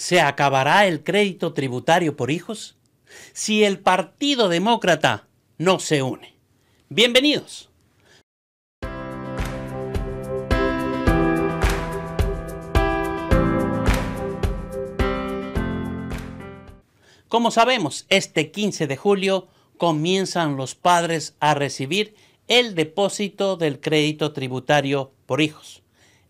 ¿Se acabará el crédito tributario por hijos? Si el Partido Demócrata no se une. Bienvenidos. Como sabemos, este 15 de julio comienzan los padres a recibir el depósito del crédito tributario por hijos,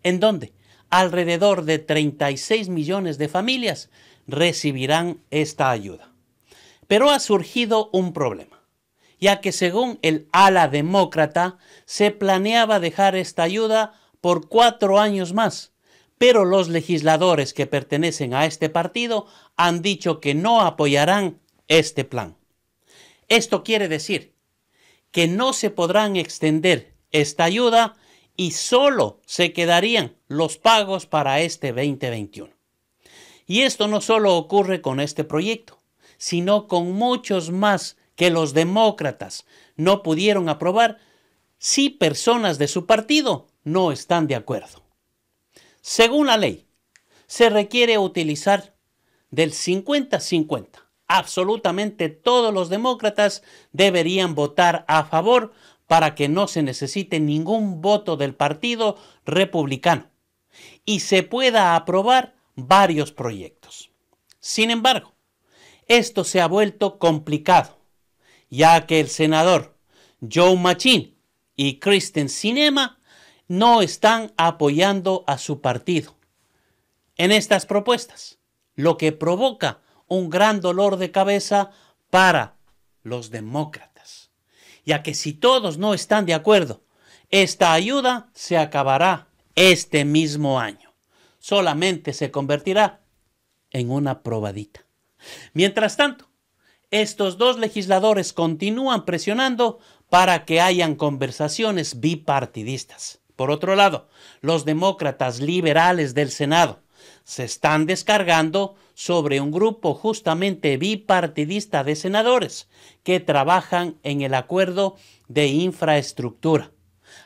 en donde alrededor de 36 millones de familias recibirán esta ayuda. Pero ha surgido un problema, ya que según el ala demócrata se planeaba dejar esta ayuda por cuatro años más, pero los legisladores que pertenecen a este partido han dicho que no apoyarán este plan. Esto quiere decir que no se podrán extender esta ayuda y solo se quedarían los pagos para este 2021. Y esto no solo ocurre con este proyecto, sino con muchos más que los demócratas no pudieron aprobar si personas de su partido no están de acuerdo. Según la ley, se requiere utilizar del 50-50. Absolutamente todos los demócratas deberían votar a favor para que no se necesite ningún voto del Partido Republicano y se pueda aprobar varios proyectos. Sin embargo, esto se ha vuelto complicado, ya que el senador Joe Machin y Kristen Sinema no están apoyando a su partido en estas propuestas, lo que provoca un gran dolor de cabeza para los demócratas ya que si todos no están de acuerdo, esta ayuda se acabará este mismo año. Solamente se convertirá en una probadita. Mientras tanto, estos dos legisladores continúan presionando para que hayan conversaciones bipartidistas. Por otro lado, los demócratas liberales del Senado se están descargando sobre un grupo justamente bipartidista de senadores que trabajan en el acuerdo de infraestructura,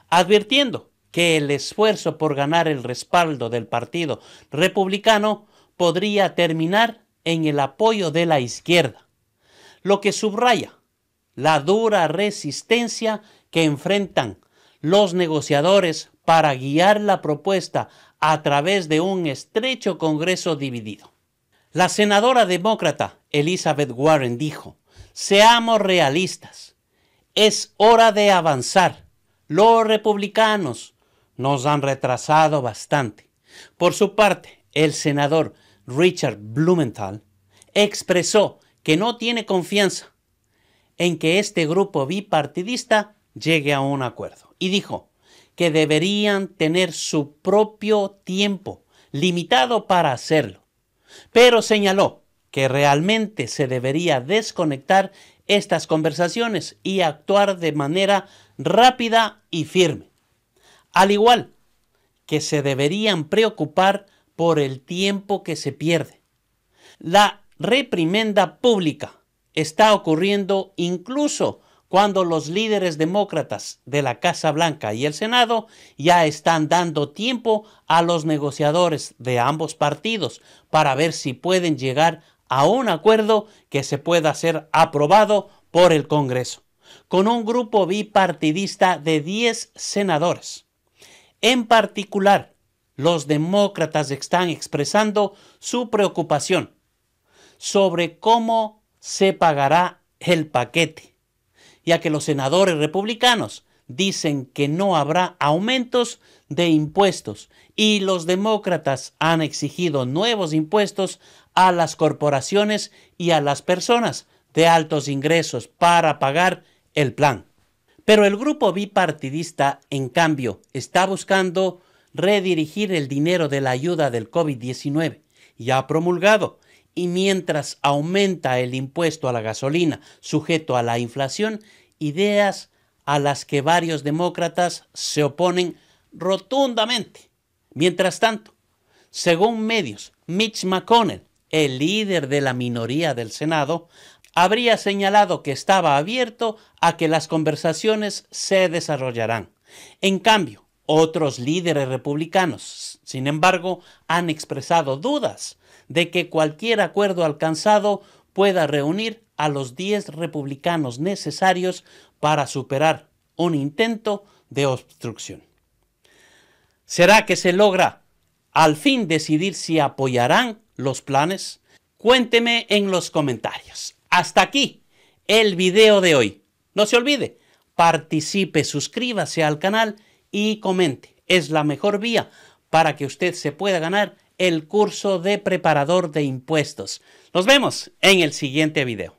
advirtiendo que el esfuerzo por ganar el respaldo del Partido Republicano podría terminar en el apoyo de la izquierda, lo que subraya la dura resistencia que enfrentan los negociadores para guiar la propuesta a través de un estrecho Congreso dividido. La senadora demócrata Elizabeth Warren dijo, seamos realistas, es hora de avanzar. Los republicanos nos han retrasado bastante. Por su parte, el senador Richard Blumenthal expresó que no tiene confianza en que este grupo bipartidista llegue a un acuerdo y dijo, que deberían tener su propio tiempo limitado para hacerlo. Pero señaló que realmente se debería desconectar estas conversaciones y actuar de manera rápida y firme. Al igual que se deberían preocupar por el tiempo que se pierde. La reprimenda pública está ocurriendo incluso cuando los líderes demócratas de la Casa Blanca y el Senado ya están dando tiempo a los negociadores de ambos partidos para ver si pueden llegar a un acuerdo que se pueda ser aprobado por el Congreso, con un grupo bipartidista de 10 senadores. En particular, los demócratas están expresando su preocupación sobre cómo se pagará el paquete ya que los senadores republicanos dicen que no habrá aumentos de impuestos y los demócratas han exigido nuevos impuestos a las corporaciones y a las personas de altos ingresos para pagar el plan. Pero el grupo bipartidista, en cambio, está buscando redirigir el dinero de la ayuda del COVID-19 ya promulgado y mientras aumenta el impuesto a la gasolina sujeto a la inflación, ideas a las que varios demócratas se oponen rotundamente. Mientras tanto, según medios, Mitch McConnell, el líder de la minoría del Senado, habría señalado que estaba abierto a que las conversaciones se desarrollarán. En cambio, otros líderes republicanos, sin embargo, han expresado dudas de que cualquier acuerdo alcanzado pueda reunir a los 10 republicanos necesarios para superar un intento de obstrucción. ¿Será que se logra al fin decidir si apoyarán los planes? Cuénteme en los comentarios. Hasta aquí el video de hoy. No se olvide, participe, suscríbase al canal y comente. Es la mejor vía para que usted se pueda ganar el curso de preparador de impuestos. Nos vemos en el siguiente video.